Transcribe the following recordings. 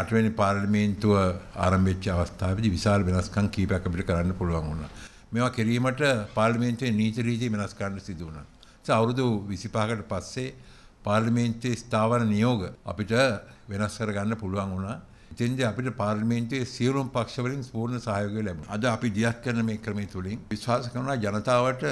අටවැනි පාර්ලිමේන්තුව ආරම්භච්ච අවස්ථාවේදී විශාල වෙනස්කම් කීපයක් අපිට කරන්න පුළුවන් වුණා. මේවා කිරීමට පාර්ලිමේන්තුවේ නීති රීති වෙනස් කරන්න සිදු වුණා. ඒ අවුරුදු 25කට පස්සේ පාර්ලිමේන්තුවේ ස්ථාවර නියෝග අපිට වෙනස් කරගන්න පුළුවන් වුණා. එතෙන්දී අපිට පාර්ලිමේන්තුවේ සියලුම පක්ෂවලින් පූර්ණ සහයෝගය ලැබුණා. අද අපි දියත් කරන මේ ක්‍රමය තුලින් විශ්වාස කරනවා ජනතාවට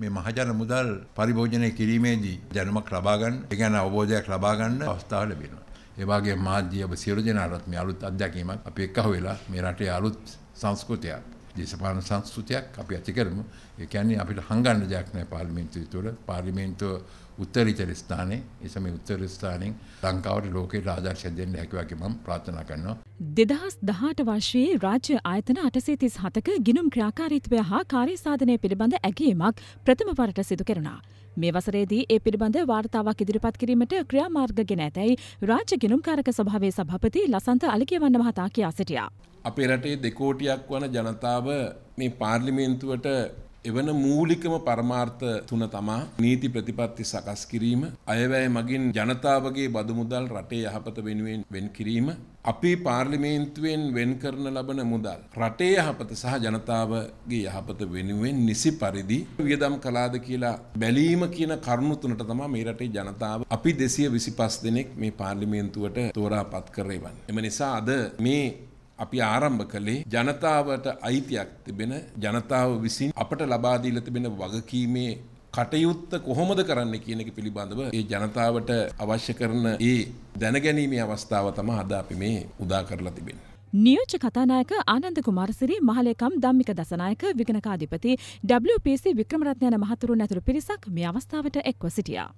මේ මහජන මුදල් පරිභෝජනය කිරීමේදී දැනුමක් ලබා ගන්න, ඒ කියන්නේ අවබෝධයක් ලබා ගන්න අවස්ථාව ලැබෙනවා. ඒ වගේ මාධ්‍ය ඔබ සියලු දෙනාටත් මේ අලුත් අත්දැකීමක් අපි එක්ක වෙලා මේ රටේ අලුත් සංස්කෘතියක් දේශපාලන සංස්කෘතියක් අපි ඇති කරමු. ඒ කියන්නේ අපිට හංගන්න දෙයක් නැහැ පාර්ලිමේන්තුව තුළ. පාර්ලිමේන්තුව උත්තරීතර ස්ථානයේ ඒ සමේ උත්තර ස්ථානයෙන් ලංකාවට ලෝකයට ආදර්ශය දෙන්න හැකි වගේ මම ප්‍රාර්ථනා කරනවා. දෙදහස් දහට වර්ෂයේ රාජ්‍ය ආයතන අටසේ තිස් හතක ගිනුම් ක්‍රියාකාරීත්වය හා කාර්ය සාධනය පිළිබඳ ඇගීමක් ප්‍රථම වරට සිදු කෙරුණා. මේ වසරේදී ඒ පිළිබඳ වාර්තාවක් ඉදිරිපත් කිරීමට ක්‍රියාමාර්ග ගෙන ඇතැයි රාජ්‍ය ගිනුම්කාරක සභාවේ සභාපති ලසන්ත අලිකේවන්න මහතා කියා සිටියා. අපේ රටේ දෙකෝටියක් වන ජනතාව මේ පාර්ලිමේන්තුවට එවන මූලිකම පරමාර්ථ තුන තමා නීති ප්‍රතිපත්ති සකස් කිරීම අයවැය මගින් ජනතාවගේ බදු මුදල් රටේ යහපත වෙනුවෙන් වෙන් කිරීම අපි පාර්ලිමේන්තුවෙන් වෙන් කරන ලබන මුදල් රටේ යහපත සහ ජනතාවගේ යහපත වෙනුවෙන් නිසි පරිදි වියදම් කලාද කියලා බැලීම කියන කරුණු තුනට තමා මේ රටේ ජනතාව අපි 225 දෙනෙක් මේ පාර්ලිමේන්තුවට තෝරා පත් කරේවන්. එම නිසා අද මේ අපි ආරම්භ කළේ ජනතාවට අයිතියක් තිබෙන ජනතාව විසින් අපට ලබා දීලා තිබෙන වගකීමේ කටයුත්ත කොහොමද කරන්න කියන එක පිළිබඳව ඒ ජනතාවට අවශ්‍ය කරන ඒ දැනගැනීමේ අවස්ථාව තමයි අද අපි මේ උදා කරලා තිබෙන්නේ. නියෝජ්‍ය කතානායක ආනන්ද කුමාරසිරි මහලේකම් ධම්මික දසනායක විගණකාධිපති WPC වික්‍රමරත්න යන මහතුරුන් ඇතුළු පිරිසක් මේ අවස්ථාවට එක්ව සිටියා.